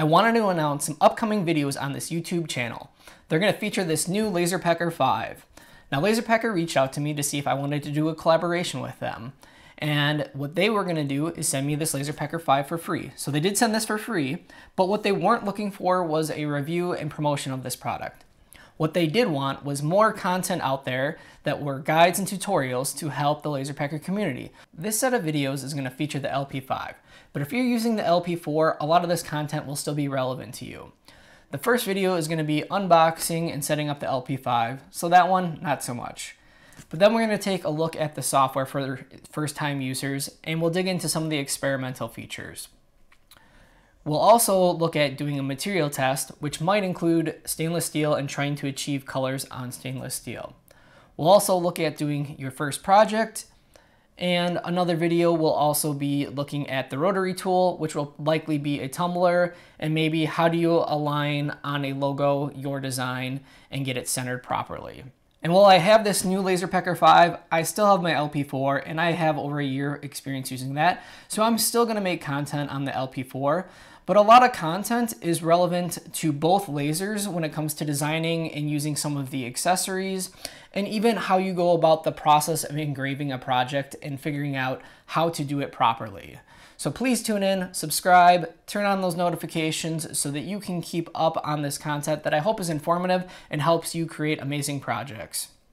I wanted to announce some upcoming videos on this YouTube channel. They're going to feature this new LaserPecker 5. Now LaserPecker reached out to me to see if I wanted to do a collaboration with them. And what they were gonna do is send me this LaserPecker 5 for free. So they did send this for free, but what they weren't looking for was a review and promotion of this product. What they did want was more content out there that were guides and tutorials to help the LaserPecker community. This set of videos is gonna feature the LP5, but if you're using the LP4, a lot of this content will still be relevant to you. The first video is gonna be unboxing and setting up the LP5, so that one, not so much. But then we're going to take a look at the software for first time users and we'll dig into some of the experimental features. We'll also look at doing a material test, which might include stainless steel and trying to achieve colors on stainless steel. We'll also look at doing your first project, and another video will also be looking at the rotary tool, which will likely be a tumbler, and maybe how do you align on a logo your design and get it centered properly. And while I have this new LaserPecker 5, I still have my LP4 and I have over a year experience using that. So I'm still gonna make content on the LP4, but a lot of content is relevant to both lasers when it comes to designing and using some of the accessories and even how you go about the process of engraving a project and figuring out how to do it properly. So please tune in, subscribe, turn on those notifications so that you can keep up on this content that I hope is informative and helps you create amazing projects.